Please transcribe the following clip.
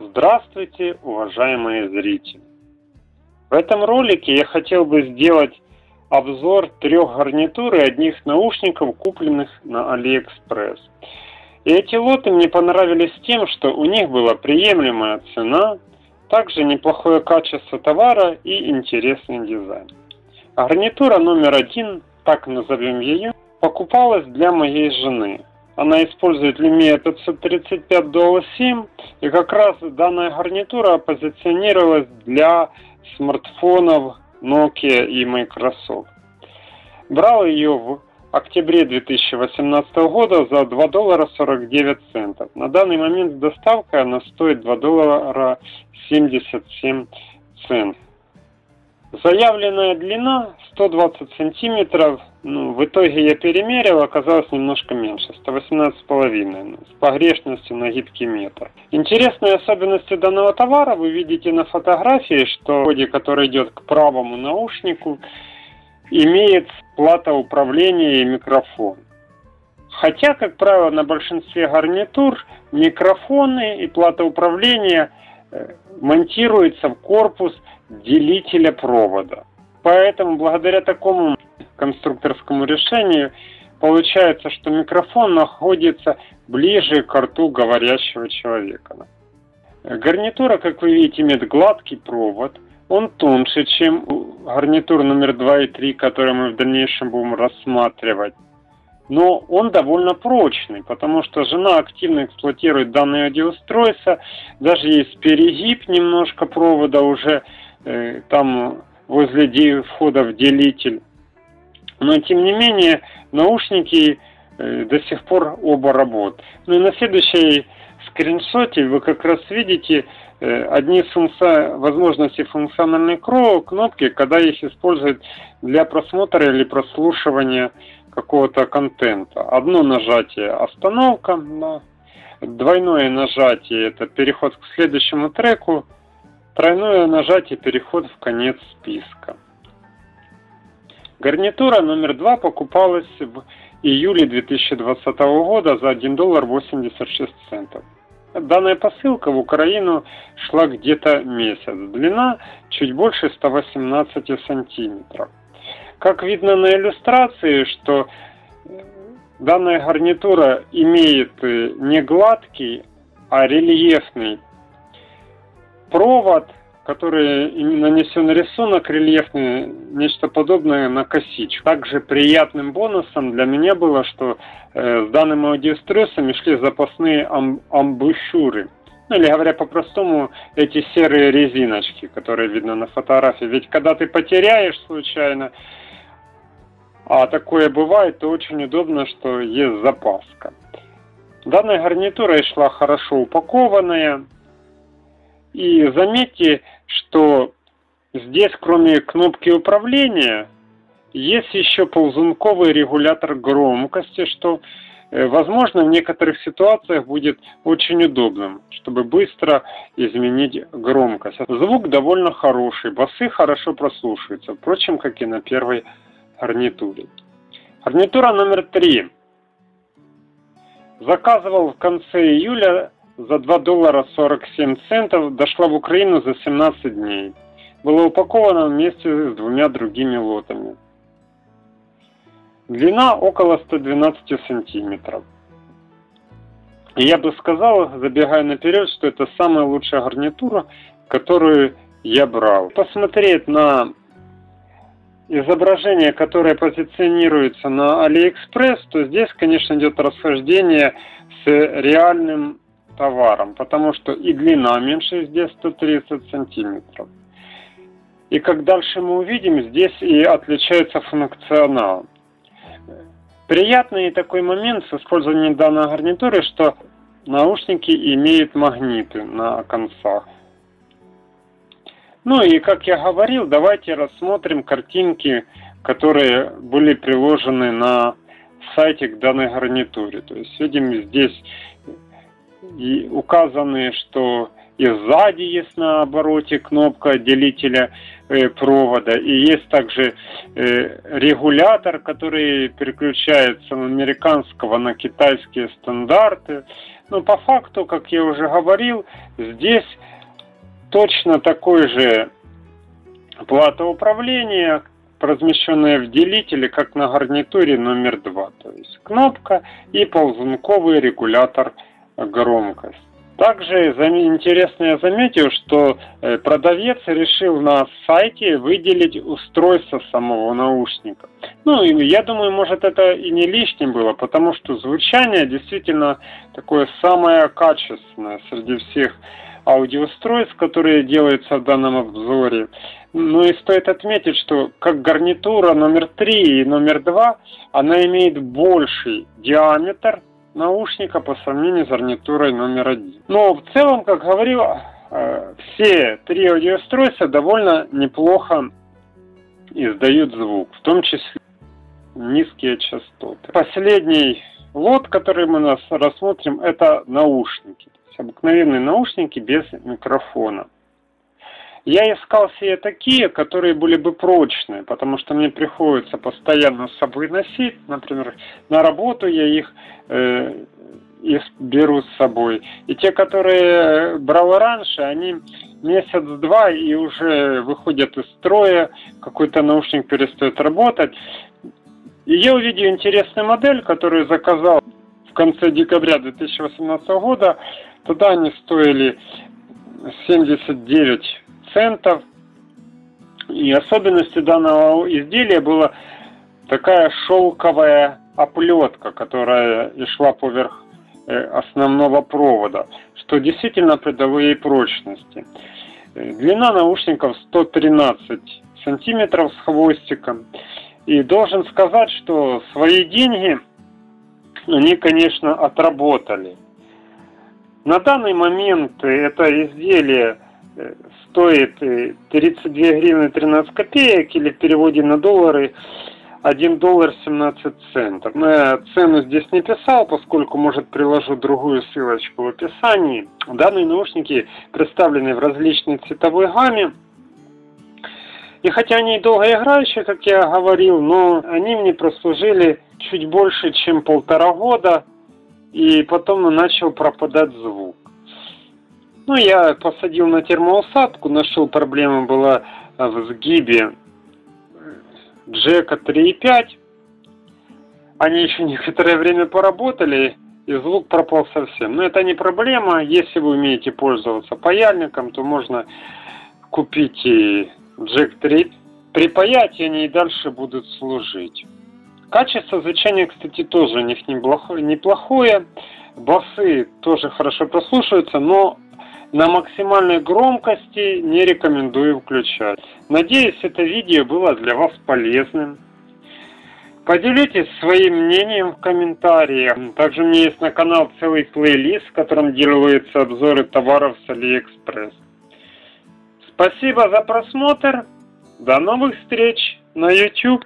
Здравствуйте, уважаемые зрители! В этом ролике я хотел бы сделать обзор трех гарнитур и одних наушников, купленных на Алиэкспресс. И эти лоты мне понравились тем, что у них была приемлемая цена, также неплохое качество товара и интересный дизайн. Гарнитура номер один, так назовем ее, покупалась для моей жены. Она использует Lumia 535 Dual SIM, и как раз данная гарнитура позиционировалась для смартфонов Nokia и Microsoft. Брал ее в октябре 2018 года за 2 доллара 49 центов. На данный момент с доставкой она стоит 2 доллара 77 центов. Заявленная длина 120 сантиметров, ну, в итоге я перемерил, оказалось немножко меньше, 118,5, с погрешностью на гибкий метр. Интересные особенности данного товара вы видите на фотографии, что в который идет к правому наушнику, имеет плата управления и микрофон. Хотя, как правило, на большинстве гарнитур микрофоны и плата управления э, монтируются в корпус делителя провода. Поэтому благодаря такому конструкторскому решению получается, что микрофон находится ближе к рту говорящего человека. Гарнитура, как вы видите, имеет гладкий провод. Он тоньше, чем гарнитур номер 2 и 3, который мы в дальнейшем будем рассматривать. Но он довольно прочный, потому что жена активно эксплуатирует данное аудиоустройство. Даже есть перегиб немножко провода уже там возле входа в делитель. Но тем не менее наушники э, до сих пор оба работают. Ну и на следующей скриншоте вы как раз видите э, одни функци... возможности функциональной кнопки, когда их используют для просмотра или прослушивания какого-то контента. Одно нажатие остановка, двойное нажатие это переход к следующему треку, Тройное нажатие переход в конец списка. Гарнитура номер два покупалась в июле 2020 года за 1 доллар 86 центов. Данная посылка в Украину шла где-то месяц. Длина чуть больше 118 сантиметров. Как видно на иллюстрации, что данная гарнитура имеет не гладкий, а рельефный провод, который нанесен рисунок рельефный, нечто подобное на косичку. Также приятным бонусом для меня было, что э, с данным аудиостройством шли запасные ам амбушюры. Ну, или говоря по-простому, эти серые резиночки, которые видно на фотографии. Ведь когда ты потеряешь случайно, а такое бывает, то очень удобно, что есть запаска. Данная гарнитура шла хорошо упакованная, и заметьте, что здесь кроме кнопки управления есть еще ползунковый регулятор громкости, что э, возможно в некоторых ситуациях будет очень удобным, чтобы быстро изменить громкость. Звук довольно хороший, басы хорошо прослушиваются, впрочем, как и на первой гарнитуре. Гарнитура номер три. Заказывал в конце июля за 2 доллара 47 центов дошла в Украину за 17 дней. Была упакована вместе с двумя другими лотами. Длина около 112 сантиметров. И я бы сказал, забегая наперед, что это самая лучшая гарнитура, которую я брал. Посмотреть на изображение, которое позиционируется на AliExpress, то здесь, конечно, идет расхождение с реальным товаром, потому что и длина меньше здесь 130 сантиметров. И как дальше мы увидим, здесь и отличается функционал. Приятный такой момент с использованием данной гарнитуры, что наушники имеют магниты на концах. Ну и как я говорил, давайте рассмотрим картинки, которые были приложены на сайте к данной гарнитуре. То есть видим здесь и указаны, что и сзади есть на обороте кнопка делителя э, провода, и есть также э, регулятор, который переключается с американского на китайские стандарты. Но по факту, как я уже говорил, здесь точно такой же плата управления, размещенная в делителе, как на гарнитуре номер 2. То есть кнопка и ползунковый регулятор громкости. Также интересно я заметил, что э, продавец решил на сайте выделить устройство самого наушника. Ну, я думаю, может это и не лишним было, потому что звучание действительно такое самое качественное среди всех аудиоустройств, которые делаются в данном обзоре. Ну и стоит отметить, что как гарнитура номер 3 и номер 2, она имеет больший диаметр наушника по сравнению с гарнитурой номер один. Но в целом, как говорил, э, все три аудиоустройства довольно неплохо издают звук, в том числе низкие частоты. Последний лот, который мы нас рассмотрим, это наушники. Обыкновенные наушники без микрофона. Я искал себе такие, которые были бы прочные, потому что мне приходится постоянно с собой носить. Например, на работу я их, э, их беру с собой. И те, которые брал раньше, они месяц-два и уже выходят из строя, какой-то наушник перестает работать. И я увидел интересную модель, которую заказал в конце декабря 2018 года. Тогда они стоили 79 центов. И особенностью данного изделия была такая шелковая оплетка, которая шла поверх э, основного провода, что действительно придало ей прочности. Длина наушников 113 сантиметров с хвостиком. И должен сказать, что свои деньги они, конечно, отработали. На данный момент это изделие э, стоит 32 гривны 13 копеек или в переводе на доллары 1 доллар 17 центов. Но я цену здесь не писал, поскольку, может, приложу другую ссылочку в описании. Данные наушники представлены в различной цветовой гамме. И хотя они долгоиграющие, как я говорил, но они мне прослужили чуть больше, чем полтора года, и потом начал пропадать звук. Ну, я посадил на термоусадку, нашел, проблема была в сгибе Джека 3.5. Они еще некоторое время поработали, и звук пропал совсем. Но это не проблема. Если вы умеете пользоваться паяльником, то можно купить и Джек 3, припаять, и они и дальше будут служить. Качество звучания, кстати, тоже у них неплохое. Басы тоже хорошо прослушиваются, но на максимальной громкости не рекомендую включать. Надеюсь, это видео было для вас полезным. Поделитесь своим мнением в комментариях. Также у меня есть на канал целый плейлист, в котором делаются обзоры товаров с Алиэкспресс. Спасибо за просмотр. До новых встреч на YouTube.